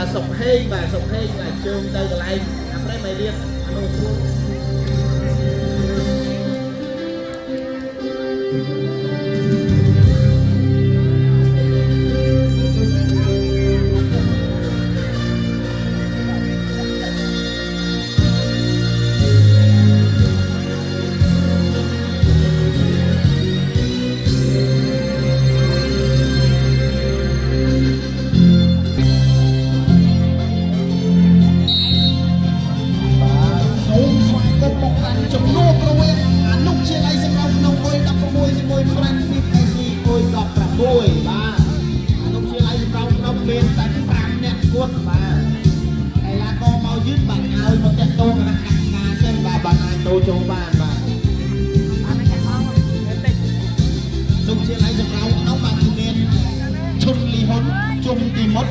បាទសុកហេងបាទសុកហេងបាទជើងទៅកន្លែងអាប្រេមឲ្យរៀបអនុស្រួលសូ យ16បាទអនុជាល័យសម្រាប់ក្នុងមានតែ5នាក់គត់បាទកីឡាករមកយឺតបាទឲ្យមកតាក់ទងគណៈកម្មការសិនបាទបាទអាចចូលចូលបានបាទអនុជាល័យសម្រាប់ក្នុងបាទមានឈុនលីហ៊ុនជុំទីមុត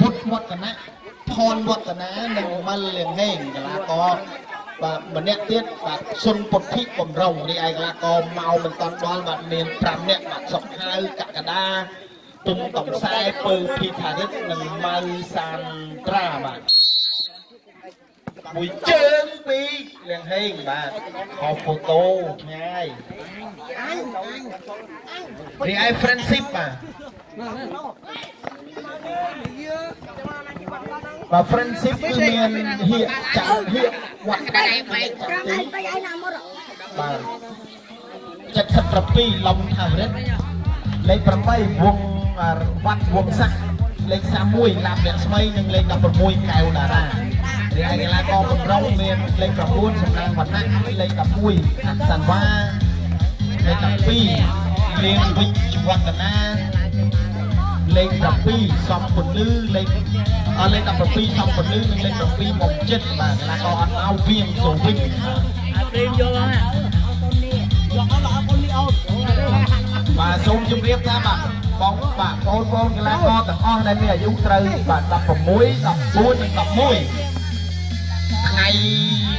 បុតវឌ្ឍនៈផនវឌ្ឍនានិងម៉ាល់លៀងហេងកីឡាករ បាទម្នាក់ទៀតបាទសុនពុទ្ធិបំរុងនេះឯកីឡាករមកមិនតាន់ដល់បាទមាន5នាក់បាទសុកហៅកកដាទុំតំខ្សែពើភីថារិតនិងម៉ៅសានត្រាបាទមួយជើងពីរលៀងហេងបាទខោហ្វូតូឆ្ងាយនេះឯ friendship បាទ បាទ friendship គឺមានហៀកចាំហៀកវត្តដៃបែកចាំទីបាទ77លំថាវរិទ្ធលេខ8វងវត្តវងស័កលេខ31ឡាប់អ្នកស្មីនិងលេខ16កែវតារារីឯកីឡាករបំរុងមានលេខ9សំណាងវណ្ណៈលេខ11អសាន់វ៉ាលេខ12លៀងវិជ្ជវឌ្ឍនា លេខ12សំពន្លឺលេខអលេខ17សំពន្លឺនិងលេខ7មកចិត្តបាទកីឡាករអត់អោវៀងសូវិញអាព្រីមយកហ្នឹងបាទសូមជម្រាបថាបាទបងបាទបងប្អូនកីឡាករទាំងអស់ដែលមានអាយុត្រូវបាទ16 14និង11ថ្ងៃ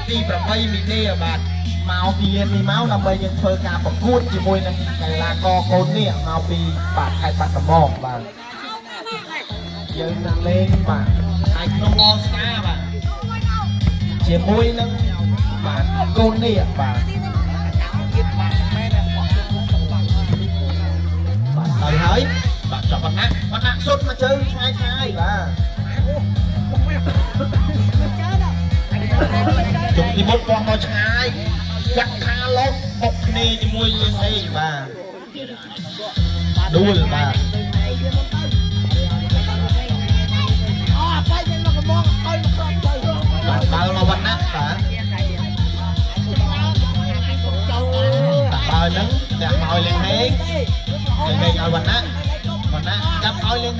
ទី8មីនាបាទមកពីលាននេះមកដើម្បីយើងធ្វើការប្រកួតជាមួយនឹងកីឡាករកូននេះមកពីបាទខេត្តបាត់ដំបងបាទ យើងនឹងលេងបាទហើយក្នុង All Star បាទជាមួយនឹងបាទកូននេះបាទបាទហើយហើយបាទចប់បណ្ណាបណ្ណាសុទ្ធមកជើងឆ្ងាយឆ្ងាយបាទជុំទីមុខបងមកឆ្ងាយកាត់ខាឡុកបុកគ្នាជាមួយលៀងអីបាទដួលបាទបាទ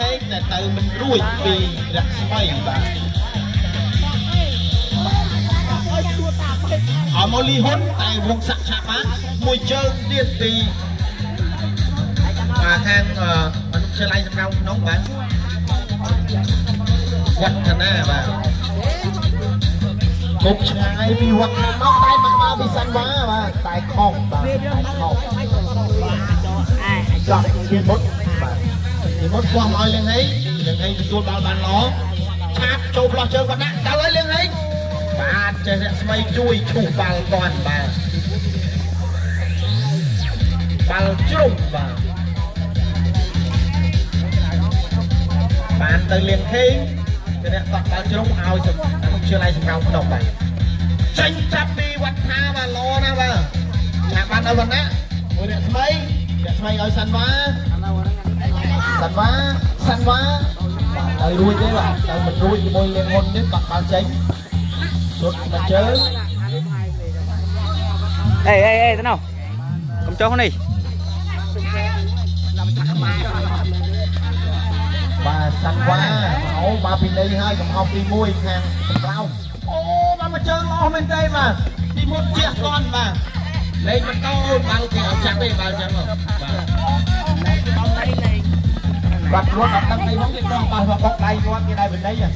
ចាប់ឲ្យលៀងហេងតែទៅមិនរួចពីរស្មីបាទឲ្យមកលីហ៊ុនតែវងស័កឆាបានមួយជើងទៀតពីបាទខាងអនុវិទ្យាល័យសម្រាប់ក្នុងបាទវឌ្ឍនាបាទគប់ឆ្ងាយពីវត្តមកតែមកមកពីសាន់វ៉ាបាទតែខុសបាទតែខុសចោះពីមុត បាទពីមុតគោះមកឲ្យលៀងហេងលៀងហេងទទួលបាល់បានល្អឆាបចូលផ្លោះជើងគាត់ដាក់ដល់ហើយលៀងហេងបាទចេះរស្មីជួយឈូសបាល់គាត់បាទបាល់ជ្រុំបាទបានទៅលៀងហេងទៅអ្នកតក់បាល់ជ្រុំឲ្យសម្អនុជាល័យសម្រាប់ក្នុងបាទចេញចាប់ពីវត្តថាបាទល្អណាស់បាទឆាបបានឲ្យវណ្ណៈមួយអ្នកស្មីអ្នកស្មីឲ្យសាន់វ៉ា សាន់វ៉ាសាន់វ៉ាបាទទៅរួចទេបាទទៅមិនរួចជាមួយលៀងហ៊ុននេះបាត់បាល់ចេញរត់មកជើងអេអេអេទៅណោះកុំចុះនេះបាទសាន់វ៉ាអូមកពីនេះហើយកំហុសទី1ខាងក្រោមអូមកមកជើងល្អមែនទេបាទទីមុតជះគាត់បាទលេងបន្តបាល់គេអត់ចាក់ទេបាល់ចឹងបាទ បាត់រត់អត់ដឹងអីមកទៀតដល់បាសមកបុកដៃគាត់គេដៃបណ្ដីហ្នឹង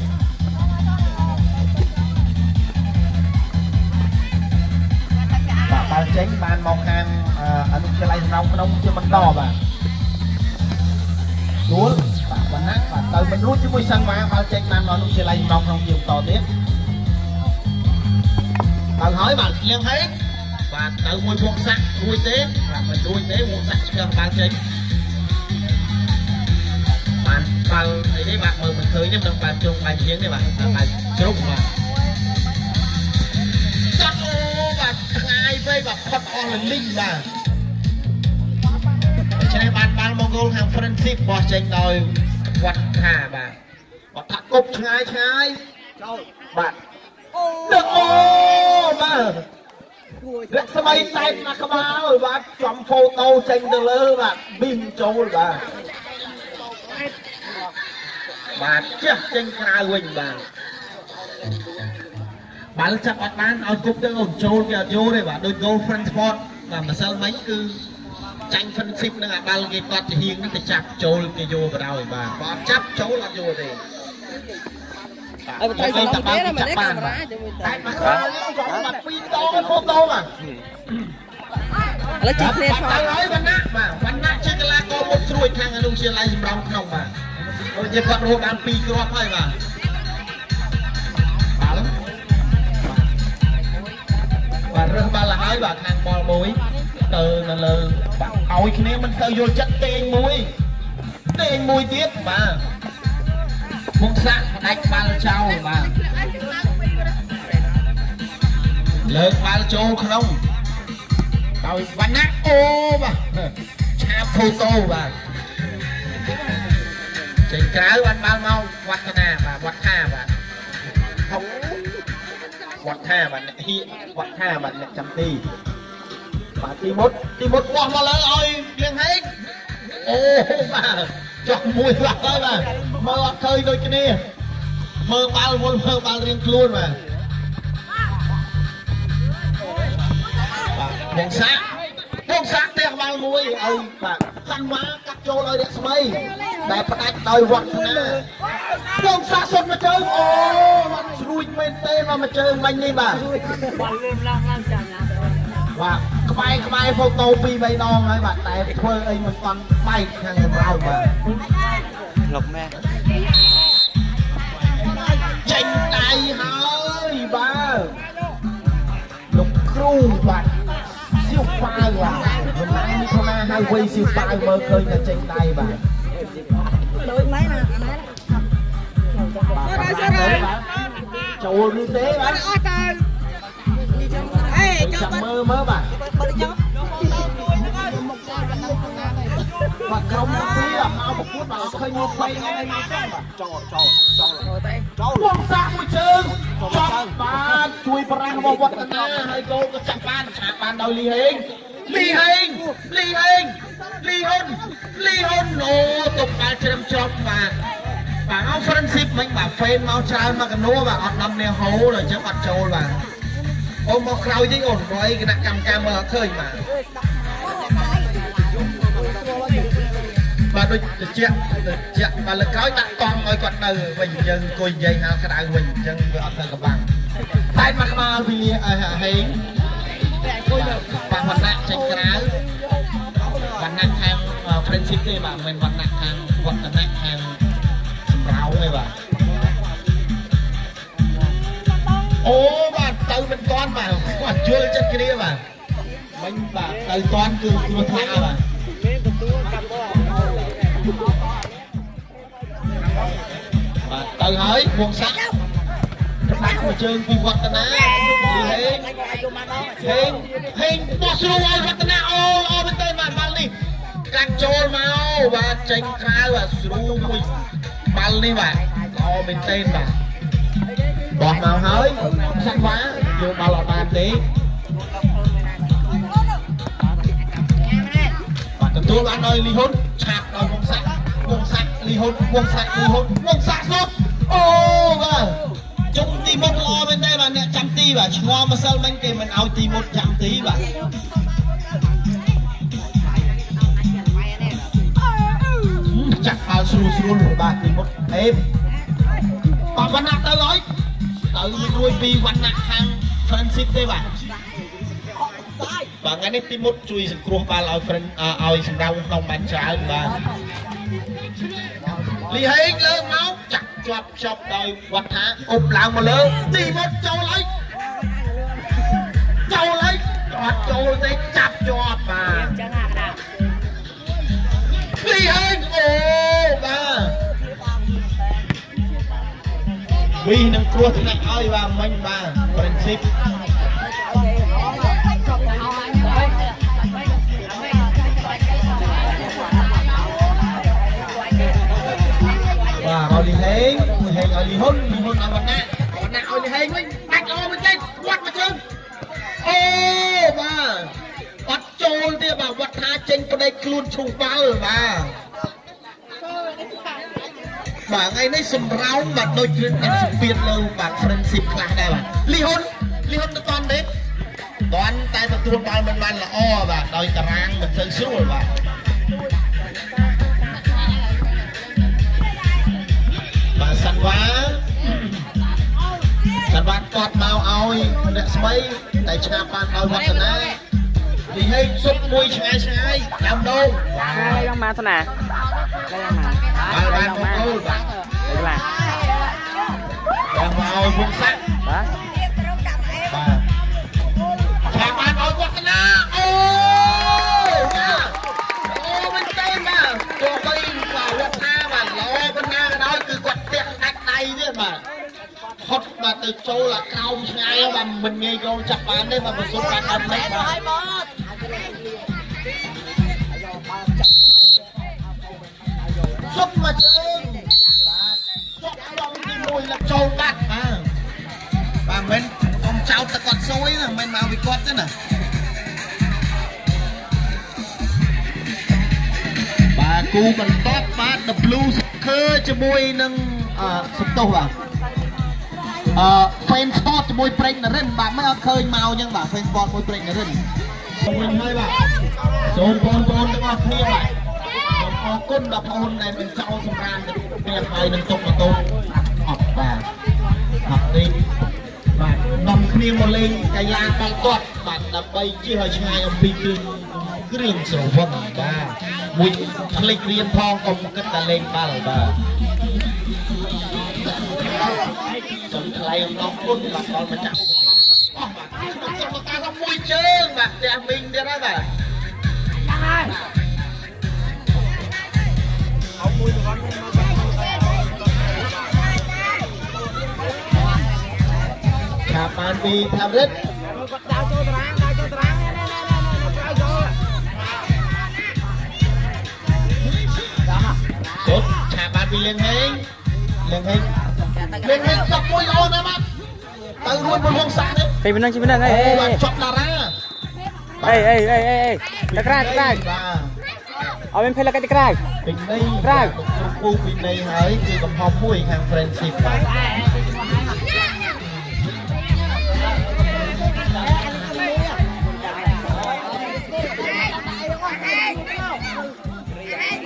បាទបើចេញបានមកខាងអនុវិទ្យាល័យសំណងភ្នំជាបន្តបាទទួលបាទបណ្ណាបាទទៅមិនរួចជាមួយសង្វាបើចេញបានមកអនុវិទ្យាល័យសំណងភ្នំជាបន្តទៀតទៅហើយបាទលៀងហេតបាទទៅមួយវងសាក់រួចទេបាទមិនរួចទេវងសាក់ឆ្កឹះបើចេញ បានបាល់អីនេះបាទមើលមិនឃើញទេមិនបានជុំបាល់ជាងទេបាទបាល់ជ្រុំបាទចាត់អូបាទឆ្ងាយពេកបាទផុតអស់លលីងបាទដូច្នេះបានបាល់មកគោលខាង friendship បោះចេញដោយវត្តថាបាទវត្តថាគប់ឆ្ងាយឆ្ងាយចូលបាទដឹកអូបាទរកស្មីតែណាក្បាលបាទចំហ្វូតូចេញទៅលើបាទប៊ីមចូលបាទ បាទចេះចេញក្រៅវិញបាទបាល់ចាប់អត់បានឲ្យគប់ទៅអូនចូលគេអត់យកទេបាទដូច goal front sport បាទម្សិលមិញគឺចាញ់ friendship នឹងអាបាល់គេគាត់ជាហៀងនេះទៅចាប់ចូលគេយកក៏ដោយបាទបើអត់ចាប់ចូលអត់យកទេអើបើត្រូវសំឡេងទេមែនទេកាមេរ៉ាជាមួយតែតែមកក្រោយចង់បាត់ពីរដងហ្វូតូបាទឥឡូវជីគ្នាថទៅតហើយវណ្ណៈបាទវណ្ណៈជាកីឡាករមុខស្រួយខាងអនុវិទ្យាល័យសម្រាប់ក្នុងបាទ ដូចជាគាត់រហូតបាន2គ្រាប់ហើយបាទបាល់បាទរើសបាល់ទៅហើយបាទខាងបលមួយទៅនៅលើបាទឲ្យគ្នាមិនទៅយល់ចិត្តទេងមួយទេងមួយទៀតបាទមុខសាក់ផ្ដាច់បាល់ចោលបាទលើកបាល់ចូលក្នុងដោយវណ្ណៈអូបាទឆាបហ្វូតូបាទ ចេញក្រៅបានបាល់មកវឌ្ឍនាបាទវត្តថាបាទហុកវត្តថាបាទអ្នកហៀវត្តថាបាទអ្នកចាំទីបាទទីមុតទីមុតបោះមកលើឲ្យលៀងហេងអូបាទចុះមួយខ្លះហើយបាទមើលអត់ឃើញដូចគ្នាមើលបាល់វល់មើលបាល់រៀងខ្លួនបាទបាទវងសាក់វងសាក់ផ្ទះបាល់មួយឲ្យបាទសាន់ម៉ាកាត់ចូលឲ្យរស្មី ដែលផ្ដាច់ដោយវត្តនាវងសាក់សុទ្ធមកជើងអូបាទស្រួយមែនទេមកមកជើងមិញនេះបាទបាទក្បែរក្បែរហ្វូតូពីរបីដងហើយបាទតែធ្វើអីមិនតាន់បែកខាងក្រៅបាទលុកម៉ែចេញដៃហើយបាទលោកគ្រូបាទសៀវប៉ាវបាទមិនណានេះខណាហៅវ័យសៀវប៉ាវមើលឃើញតែចេញដៃបាទ ចូលនេះទេបាទអត់ទៅអេចុះចាំមើលមើលបាទបាត់ចុះបាទក្រុមពីរមកប្រកួតបាទឃើញមក3ថ្ងៃនេះចឹងបាទចូលចូលចូលចូលទៅចូលវងសាក់មួយជើងចាប់បានជួយប្រាំងរបស់វឌ្ឍនាហើយកូនក៏ចាប់បានឆាបបានដោយលីហេងលីហេងលីហេងលីហ៊ុនលីហ៊ុនអូតុបបាល់ជ្រឹមច្រប់បាទ បាទអោ friendship មិញបាទ fan មកច្រើនមកកណួបាទអត់ដំនាងហូដល់អញ្ចឹងអត់ចូលបាទអូនមកក្រោយទៀតអូនព្រោះអីគណៈកម្មការមើលអត់ឃើញបាទបាទដូចតិចតិចបាទលើកក្រោយដាក់តង់ឲ្យគាត់នៅវិញយើងអង្គុយនិយាយហៅក្តៅវិញអញ្ចឹងវាអត់ទៅកំបាំងតែមកក្បាលវិលាហេងបាទវណ្ណៈចេញក្រៅវណ្ណៈខាង friendship ទេបាទមិនវណ្ណៈខាងវឌ្ឍនៈខាងសម្រោង ទេបាទអូបាទទៅមិនតាន់បាទគាត់ជល់ចិត្តគ្នាបាទមិញបាទទៅតាន់គឺគ្រោះថ្នាក់បាទបាទទៅហើយវងសាក់ផ្ដាច់មួយជើងពីវឌ្ឍនាលីហេងហេងហេងបោះស្រួលឲ្យវឌ្ឍនាអូអូមែនទេបាទបាល់នេះកាត់ចូលមកបាទចេញក្រៅបាទស្រួលមួយបា ល់នេះបាទល្អមែនទេបាទបោះមកហើយសាក់វ៉ាយកបាល់អត់បានទេបាទទទួលបានដោយលីហ៊ុនឆាប់ដោយវងសាក់វងសាក់លីហ៊ុនវងសាក់លីហ៊ុនវងសាក់សុទ្ធអូបាទជុំទីមុខល្អមែនទេបាទអ្នកចាំទីបាទឆ្ងល់ម្សិលមិញគេមិនឲ្យទីមុខចាំទីបាទ ចាក់បាល់ស្រួលស្រួលបាទទីមុខអេបបាទវណ្ណៈទៅហើយទៅរួចពីវណ្ណៈខាង friendship ទេបាទបាទថ្ងៃនេះទីមុខជួយសង្គ្រោះបាល់ឲ្យ friend ឲ្យសម្រាប់ក្នុងបានច្រើនបាទលីហេងលើមកចាក់ជាប់ជាប់ដោយវត្តថាអុបឡើងមកលើទីមកចូលហើយចូលហើយអត់ចូលទេចាប់ជាប់បាទចឹងអាកណ្ដាលលីហេងអូ បាទវីនឹងគ្រោះថ្នាក់ឲ្យបាទមិញបាទ princip បាទឲ្យលីហេងលីហេងឲ្យលីហ៊ុនលីហ៊ុនឲ្យវណ្ណៈវណ្ណៈឲ្យលីហេងវិញបាច់ល្អមែនទេវត្តមកជើងអូបាទអត់ចូលទេបាទវត្តថាចេញប្តីខ្លួនឈូសបាល់បាទ បាទថ្ងៃនេះសម្រោងបាទដូចគ្រឿងអត់ស្ពាតលើបាទ friendship ខ្លះដែរបាទលីហ៊ុនលីហ៊ុនទៅតន់ទេតន់តែទទួលបាល់មិនបានល្អបាទដោយតារាងមិនសូវស្រួលបាទបាទសាន់វ៉ាសាន់វ៉ាគាត់មកឲ្យអ្នកស្មីតែឆ្ងាប់បានឲ្យវឌ្ឍនានិយាយសុបមួយឆ្ងាយឆ្ងាយដាំដូងបាទ đây đang mà thôi nè đây đang mà បាទបាន đây បង đang ប្អូន mà បាទ đây là ចាំមកឲ្យវងសាក់ đó បាទឆ្ងាប់បានឲ្យវឌ្ឍនាអូបាទអូមិនទេបាទទោះបីបាទវឌ្ឍនាបាទល្អប៉ុ សុបមកជើងបាទសុបឡងទី1លឹកចូលបាត់បាទបាទមិនកុំចោតតែគាត់សួយណាមិនមកវិគាត់ទេណាបាទគូបន្ទាប់បាទ The Blue Soccer ជាមួយនឹងអឺសំទោសបាទអឺ fan sport ជាមួយប្រេងនរិនបាទមិនអត់ឃើញមកអញ្ចឹងបាទ fan sport មួយប្រេងនរិនសូមវិញហើយបាទសូមបងប្អូនទាំងអស់គ្នាបាទសូម អរគុណដល់បងអូនដែលមិនចោលសម្រាប់ទៅព្រះហើយនឹងទុកបន្ទោអត់បាទអត់ទេបាទនាំគ្នាមកលេងកាយាបាល់ទាត់បាទដើម្បីជិះឲ្យឆ្ងាយអំពីគ្រឿងគ្រឿងស្រវឹងបាទមួយផ្លេចរៀនផងកុំគិតតែលេងបាល់បាទចង់ថ្លៃអំណរគុណបាទដល់ម្ចាស់អស់បាទខ្ញុំសុំការមួយជើងបាទផ្ទះមីងទៀតហើយបាទ ឆាបានពីថារិទ្ធ đào cho tráng đào cho tráng nè nè nè nè nè đào cho សុទ្ធឆាបានពីលៀងហេងលៀងហេងលៀងហេងចប់មួយល្អណាស់បាទទៅរួចមួយហងសាក់នេះ thì mình đang chỉ mình đang អូ ê បាទ ê ចប់តារា ê ê ê ê ê tao ra tao ra បាទ ở bên phía là cái tao ra ពេញន័យក្រៅគ្រូពេញន័យហើយគឺកំហុសមួយខាង friendship បាទ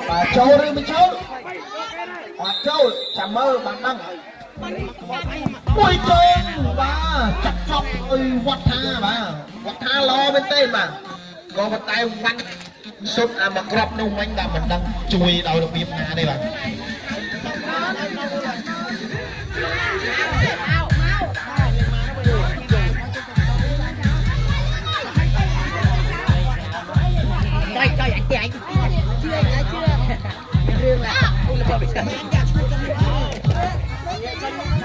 បាទចូលឬមិនចូលអត់ចូលចាំមើលបានដឹងមួយជើងបាទចាក់ចប់អុយវត្តថាបាទវត្តថាល្អមែនទេបាទក៏ប៉ុន្តែវត្ត សុទ្ធអាមកក្របនោះមិញបាទមិនដឹងជួយដោយរបៀបណាទេបាទ coi coi anh chị anh chưa anh chưa riêng là cũng là có bị cần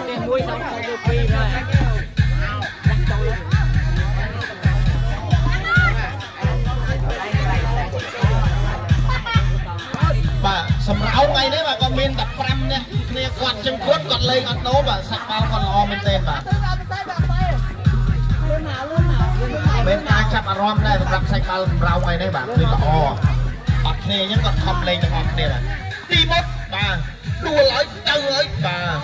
tiền nuôi xong rồi được phi rồi Bà មានតែ5នាក់គ្នាគាត់ជឹងគាត់គាត់លេងអត់ដូរបាទសាក់បាល់គាត់ល្អមែនទែនបាទមានការចាប់អារម្មណ៍ដែរសម្រាប់សាច់បាល់សម្រោងថ្ងៃនេះបាទគឺល្អអត់គ្នាអញ្ចឹងគាត់ខំលេងទាំងអស់គ្នាបាទទីមុតបាទដួលឲ្យទៅហើយបាទ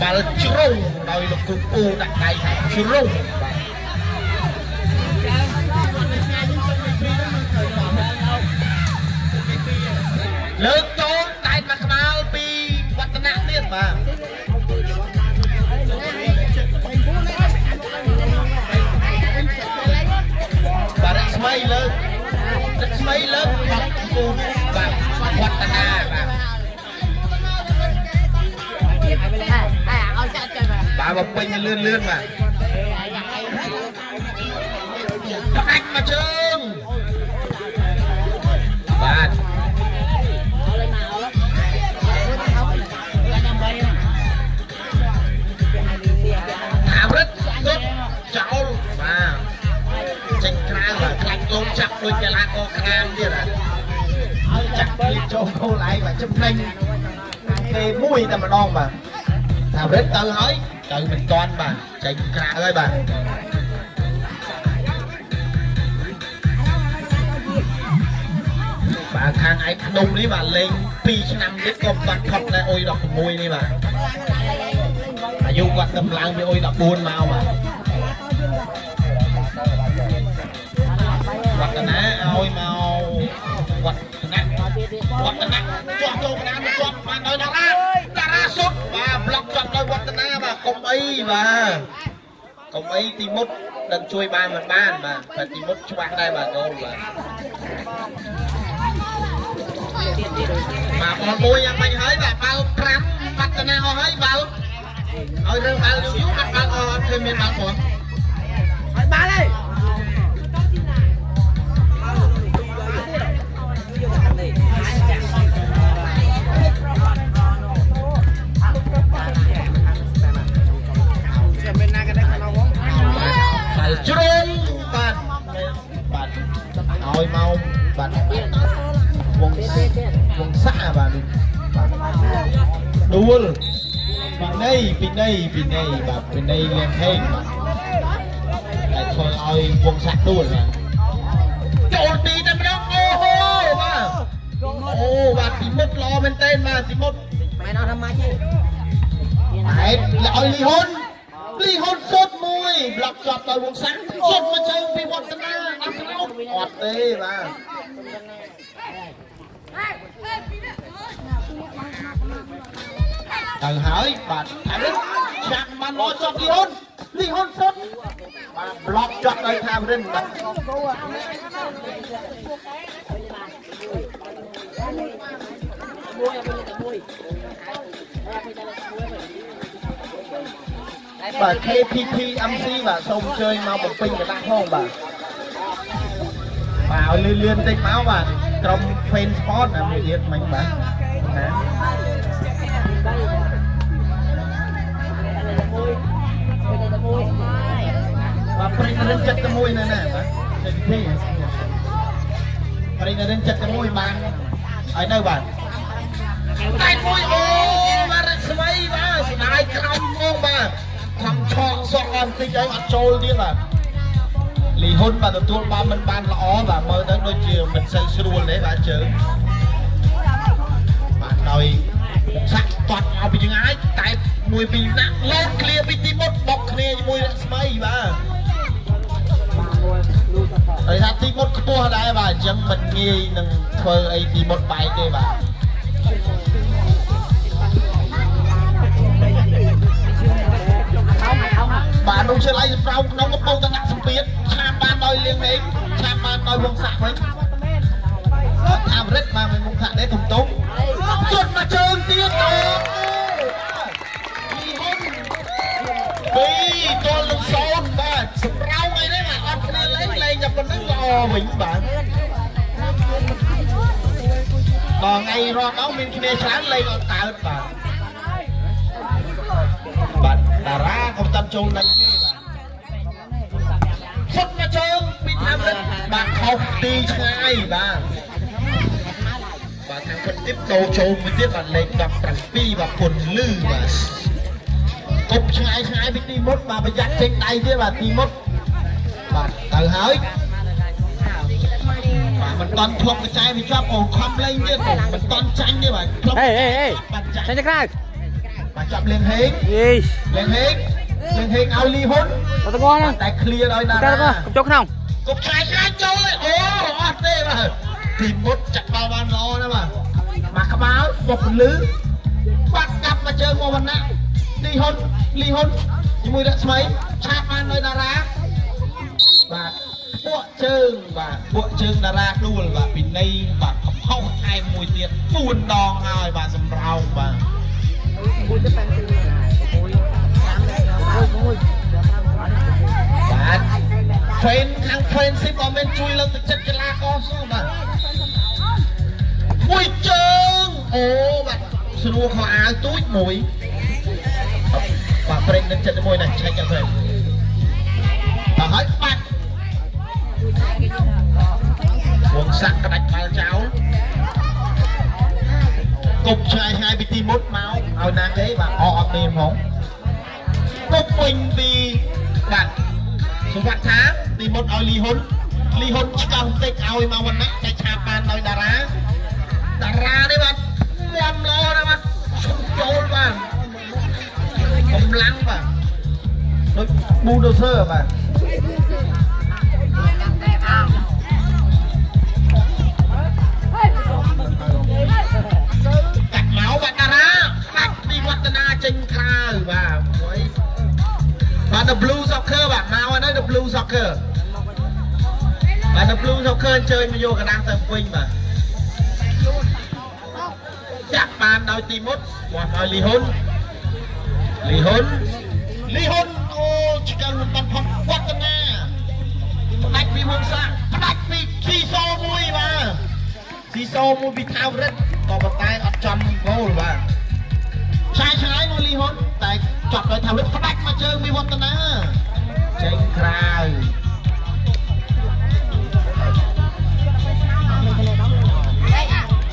បាល់ជ្រុងដោយលោកគ្រូពូដាក់ដៃថាជ្រុងបាទ លើកចូលតែមកស្មាលពីវឌ្ឍនៈទៀតបាទបារស្មីលើករស្មីលើកបាត់គូបាទវឌ្ឍនាបាទបាទមកពេញលឿនលឿនបាទអាចមកជើ មួយតែម្ដងបាទអាវរិតទៅហើយទៅមិនតាន់បាទចេញក្រៅហើយបាទបាទខាងឯក្នុងនេះបាទលេង2ឆ្នាំទៀតក៏បាត់ផុតដែរអុយ16នេះបាទអាយុគាត់ទៅឡើងពីអុយ14មកបាទវឌ្ឍនាឲ្យមកវឌ្ឍនាវឌ្ឍនាជាប់ចូលកណ្ដាលជាប់បានដោយតារា អីបាទកុំអីទីមុតនឹងជួយបានមិនបានបាទតែទីមុតច្បាស់ដែរបាទកូនបាទបាទបងមួយយ៉ាងម៉េចហើយបាទបើ5វឌ្ឍនាអស់ហើយបើឲ្យរឿងបាល់យូរយូរអត់បាល់អត់ឃើញមានបាល់ផង ជ្រុងបាទបាទឲ្យមកបាទវងវងសាបាទដួលពីនៃពីនៃពីនៃបាទពីនៃលៀងហេងបាទតែធ្វើឲ្យវងសាក់ដួលបាទចូលទីតែម្ដងអូហូបាទអូបាទទីមុតល្អមែនតើបាទទីមុតមិនអត់ធ្វើម៉េចទេហេតុឲ្យលីហ៊ុនលីហ៊ុនសុតមួយ ប្លុកជាប់ដោយវងសាំងសុតមកជើងពីវឌ្ឍនាអត់ក្រោតអត់ទេបាទទៅហើយបាទថានេះចាក់បានមកជាប់លីហ៊ុនលីហ៊ុនសុតបាទប្លុកជាប់ដោយថារិនបាទ បាទ KPP MC បាទសូមអញ្ជើញមកបំពេញកណ្ដាស់ផងបាទបាទឲ្យលឿនលឿនតិចមកបាទក្រុម Fan Sport អាមួយទៀតមិញបាទណាបាទប្រិយនរិន71នៅណាបាទ KPP ប្រិយនរិន71បានហើយនៅបាទតែមួយអូបាទរស្មីបាទស្ដាយក្រោមងបាទខំឆ ក់សក់អត់តិចឲ្យអត់ចូលទៀតបាទលីហ៊ុនបាទទទួលបានមិនបានល្អបាទមើលទៅដូចជាមិនសូវស្រួលទេបាទជើងបាទដោយសាក់តាត់មកពីយ៉ាងហើយតែមួយពីរណាក់លោតឃ្លៀពីទីមុតបុកគ្នាជាមួយរស្មីបាទហើយថាទីមុតខ្ពស់ដែរបាទអញ្ចឹងមិនងាយនឹងធ្វើអីទីមុតបែកទេបាទ បាទនោះឆ្លៃប្រោមក្នុងកំពុងតែដាក់សម្ពាធឆាបបានដោយលៀងហេងឆាបបានដោយវងសាក់វិញអត់អាមរិតបាទមិនមុខថាដែរទុំទុំជត់មកជើងទៀតអូពីហ៊ុនពីទល់នឹងសោតបាទសម្រោងអីនេះបាទអត់គ្នាលេងលេងតែប៉ុណ្្នឹងល្អវិញបាទដល់ថ្ងៃរត់មកមានគ្នាច្រើនលេងអត់តើតបាទបាទ រាក៏តាន់ចូលនឹងទេបាទសុតមកជើងពីថាមិនបាទខុសទីឆ្ងាយបាទបាទខាងពិតទៀតដូរចូលមួយទៀតបាទលេខ17បាទពុនលឺបាទគប់ឆ្ងាយឆ្ងាយពីទីមុតបាទប្រយ័ត្នចេញដៃទៀតបាទទីមុតបាទទៅហើយបាទមិនតន់ធ្លាប់កញ្ចែវាជាប់អូខំលេងទៀតមិនតន់ចាញ់ទេបាទធ្លាប់ហេហេហេបាទចាញ់ចេញទៅក្រៅបាទចាប់លៀងហេងយីលៀងហេង នឹងហេងឲ្យលីហ៊ុនតើតងហ្នឹងតែឃ្លៀដល់ណាតើតងកុំចូលក្នុងកុំឆ្លាយឆ្លាយចូលអូអត់ទេបាទពីមុតចាក់បាល់បានល្អណាបាទមកក្បាលបុកពលឺបាត់កាប់មកជើងមកវណ្ណៈលីហ៊ុនលីហ៊ុនជាមួយរស្មីឆាតបាននៅតារាបាទពួកជើងបាទពួកជើងតារាខ្លួនបាទពីនៃបាទកំហុសថែមមួយទៀត4ដងហើយបាទសម្រោងបាទគួរទៅបានទី បាទ fan ខាង fanship ក៏មានជួយលើកទឹកចិត្តកីឡាករសូបាទមួយជើងអូបាទស្រួលខោអាវទូចមួយបាទប្រេងនឹងចិត្តមួយណាឆែកចាំប្រេងបាទហើយបាត់វងសាក់ក្ដាច់បាល់ចោលគប់ឆ្ងាយឆ្ងាយពីទីមុតមកឲ្យណាគេបាទអត់អត់ទេហ្មង គប់វិញពីបាទសុវត្ថថាទីមុតឲ្យលីហ៊ុនលីហ៊ុនឆ្កោះបន្តិចឲ្យមកវណ្ណៈតែឆាបបានដោយតារាតារានេះបាទមាំលោណាបាទឈប់ចូលបាទកម្លាំងបាទដូចប៊ូដូសឺបាទកាត់មកបាទតារាបាច់ពីវឌ្ឍនាចេញក្រៅបាទមួយ បាទ the blue soccer បាទមកហើយនៅ the blue soccer បាទ the blue soccer អញ្ជើញមកយកកណ្ដាស់ទៅវិញបាទចាក់បានដោយទីមុតមកឲ្យលីហ៊ុនលីហ៊ុនលីហ៊ុនអូឆ្កឹងមិនបានផុតវឌ្ឍនាផ្ដាច់ពីវងសាផ្ដាច់ពីស៊ីសូមួយបាទស៊ីសូមួយពីថាវរិទ្ធក៏ប៉ុន្តែអត់ចំហ្គោលបាទឆ្ងាយឆ្ងាយមកលីហ៊ុន តែចប់ដោយថាវរិទ្ធផ្ដាច់មកជើងពីវឌ្ឍនាចេញក្រៅ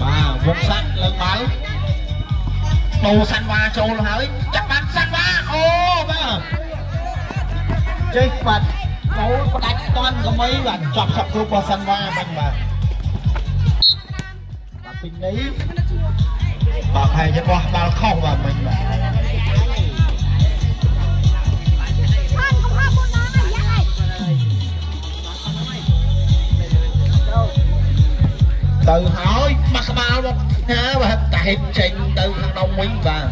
បាទវងសាក់លើបាល់ដូរសាន់វ៉ាចូលហើយចាប់បានសាន់វ៉ាអូបាទចេះបាទកោផ្ដាច់តន់កមីបាទចប់សក់គ្រូរបស់សាន់វ៉ាបាញ់បាទបាទពីនេះបាទហើយជាបោះបាល់ខុសបាទមិញបាទ ទៅហើយបាក់ក្បាលមកណាបាទតែហិតចេញទៅខាងក្នុងវិញបាទ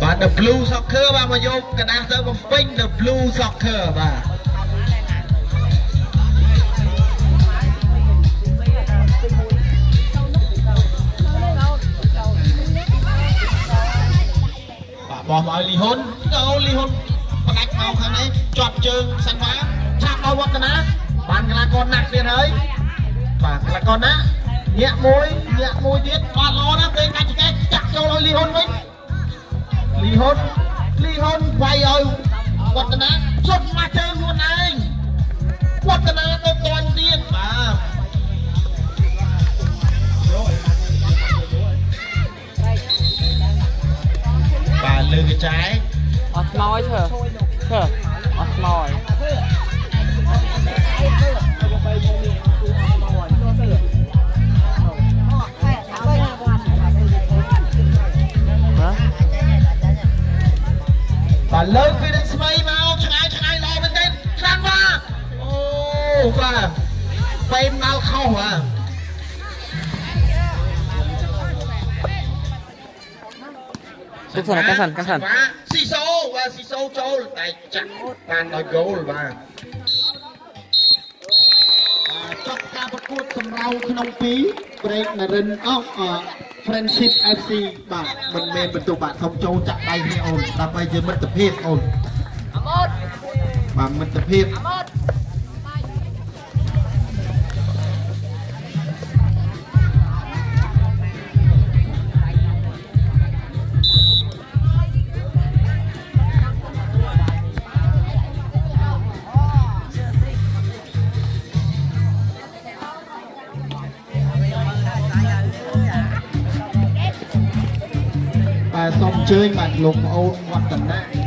បាទ the blue soccer បាទមកយកกระดาษទៅបំពេញ the blue soccer បាទបាទបោះមកឲ្យលីហ៊ុនទៅលីហ៊ុនផ្ដាច់មកខាងនេះជាប់ជើងសាន់វ៉ាឆាប់ឲ្យវឌ្ឍនា បានកីឡាករណាក់ទៀតហើយបាទកីឡាករណាក់ញាក់មួយញាក់មួយទៀតបាទល្អណាស់ពេលកាច់ឆ្កែចាក់ចូលឲ្យលីហ៊ុនវិញលីហ៊ុនលីហ៊ុនវាយឲ្យវឌ្ឍនាជប់មកជើងខ្លួនឯងវឌ្ឍនាទៅតន់ទៀតបាទបាទលើកចាយអត់ខ្មោចឈើឈើអត់ខ្មោចណា បាទលើកពីនឹងស្មីមកឆ្ងាយឆ្ងាយល្អមែនទេស្រាំមកអូបាទបែមដល់ខុសបាទទុកសិនកាសិនកាសិនបាទស៊ីសូបាទស៊ីសូចូលតែចាក់បានដោយហ្គោលបាទ ចប់ការប្រកួតសម្រៅក្នុងពីរ break នរិនអស់ friendship FC បាទមិនមែនបន្ទុកបាទសូមចូលចាក់ដៃគ្នាអូនដើម្បីជាមិត្តភាពអូនបាទមិត្តភាពបាទសូមអ ជើញបាទលោកប្អូនវឌ្ឍនៈ